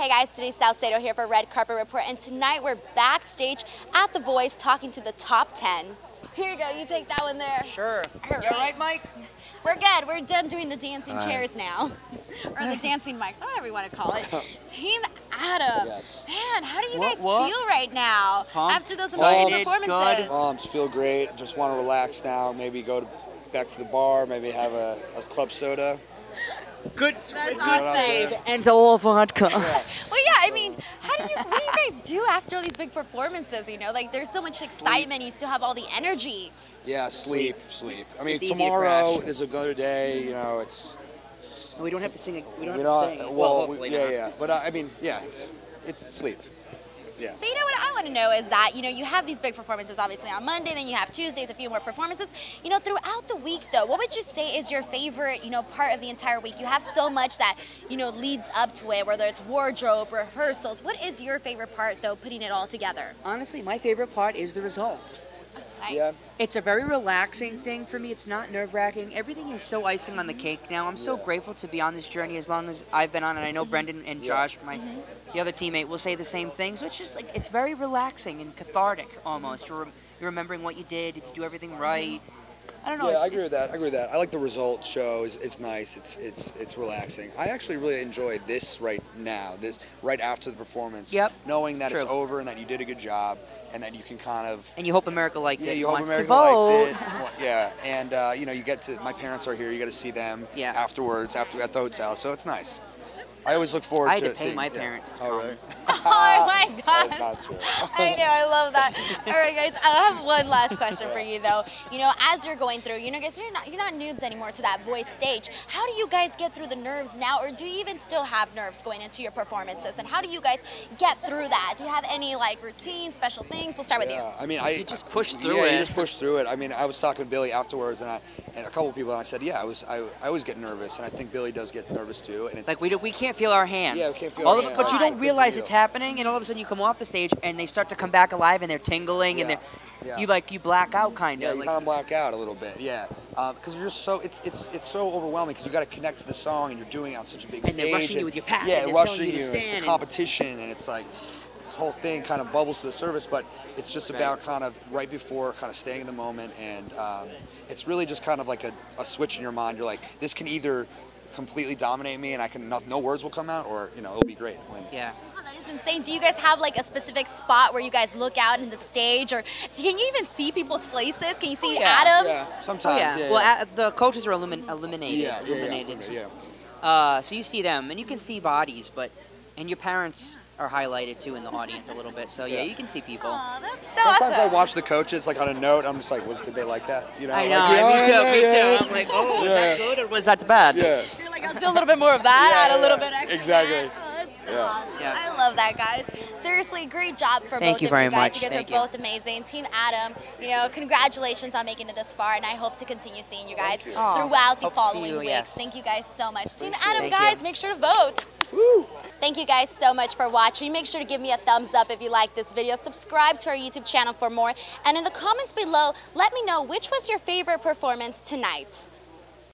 Hey guys, Denise Salcedo here for Red Carpet Report, and tonight we're backstage at The Voice talking to the top 10. Here you go, you take that one there. Sure. All You all right, Mike? We're good. We're done doing the dancing chairs now. or the dancing mics, whatever you want to call it. Team Adam. Yes. Man, how do you What, guys what? feel right now Pumped, after those excited, amazing performances? good. Moms feel great. Just want to relax now. Maybe go to, back to the bar. Maybe have a, a club soda. Good, That's good awesome. save. And a little vodka. Well, yeah, I mean, how do you, what do you guys do after all these big performances? You know, like there's so much excitement, you still have all the energy. Yeah, sleep, sleep. I mean, It's tomorrow crash. is another day. You know, it's we don't have to sing. it. We don't we have don't. to sing. Well, hopefully we, yeah, not. yeah. But uh, I mean, yeah, it's it's sleep. Yeah. So you know what I want to know is that you know you have these big performances obviously on Monday, then you have Tuesdays, a few more performances. You know throughout the week though, what would you say is your favorite you know part of the entire week? You have so much that you know leads up to it, whether it's wardrobe, rehearsals. What is your favorite part though, putting it all together? Honestly, my favorite part is the results. Nice. Yeah. It's a very relaxing thing for me. It's not nerve wracking. Everything is so icing on the cake now. I'm so grateful to be on this journey as long as I've been on it. I know mm-hmm. Brendan and Josh, my mm-hmm. the other teammate, will say the same thing. So it's just like it's very relaxing and cathartic almost. You're, you're remembering what you did. Did you do everything right? I don't know. Yeah, I agree with that. I agree with that. I like the result show. It's, it's nice. It's it's it's relaxing. I actually really enjoy this right now. This right after the performance. Yep. Knowing that it's over and that you did a good job and that you can kind of And you hope America liked yeah, it. Yeah, you hope America liked it. Well, yeah, and uh, you know you get to my parents are here. You got to see them Yeah. afterwards after at the hotel. So it's nice. I always look forward I had to to pay seeing- my yeah. parents to Oh, come. Oh my That's god. not true. I know, I love that. All right, guys, I have one last question for you, though. You know, as you're going through, you know, guys, you're not you're not noobs anymore to that voice stage. How do you guys get through the nerves now, or do you even still have nerves going into your performances? And how do you guys get through that? Do you have any like routine, special things? We'll start with you. Yeah, I mean, I You just push through yeah, it. you just push through it. I mean, I was talking to Billy afterwards, and I and a couple people, and I said, yeah, I was I, I always get nervous, and I think Billy does get nervous too. And it's Like we do, we can't feel our hands. Yeah, we can't feel all our of, hands. But you don't realize It's it's real. Happening, and all of a sudden you come off the stage and they start to come back alive, and they're tingling, and they're Yeah. you like you black out kind Yeah, of. you like, kind of black out a little bit. Yeah, because you're just so it's it's it's so overwhelming because you got to connect to the song and you're doing it on such a big And stage. they're rushing you with your pack, Yeah, rushing you and It's a stand and- competition, and it's like this whole thing kind of bubbles to the surface, but it's just about kind of right before, kind of staying in the moment, and um, it's really just kind of like a, a switch in your mind. You're like, this can either completely dominate me, and I can no, no words will come out, or you know, it'll be great. When, yeah. Oh, that is insane. Do you guys have like a specific spot where you guys look out in the stage, or can you even see people's faces? Can you see Oh, yeah. Adam? Yeah, Oh sometimes. yeah. yeah, well, yeah. a the coaches are illumin- eliminated. yeah, yeah, illuminated. yeah, yeah. Uh, so you see them, and you can see bodies, but and your parents are highlighted too in the audience a little bit. So yeah, Yeah. you can see people. That's so Sometimes I watch the coaches like on a note. I'm just like, well, did they like that? You know, I like, know. you me too. yeah, me yeah, too. I'm like, oh, was Yeah. that good or was that bad? Yeah. You're like, I'll do a little bit more of that, Yeah, add a little yeah, bit extra. exactly. that. Oh, that's Yeah. awesome. Yeah. I love that, guys. Seriously, great job for Thank both you of very you guys. much. You guys Thank are you. both amazing. Team Adam, you know, congratulations on making it this far, and I hope to continue seeing you guys you. Aw, throughout the hope following you, weeks. yes. Thank you guys so much. Team Adam, guys, make sure to vote. Woo! Thank you guys so much for watching. Make sure to give me a thumbs up if you like this video. Subscribe to our YouTube channel for more. And in the comments below, let me know which was your favorite performance tonight.